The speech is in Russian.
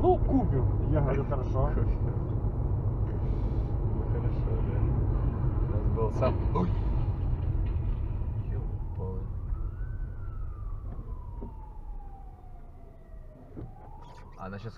Ну, купим. Я говорю, хорошо. Ну хорошо, да. У нас был сам... Ой! Она сейчас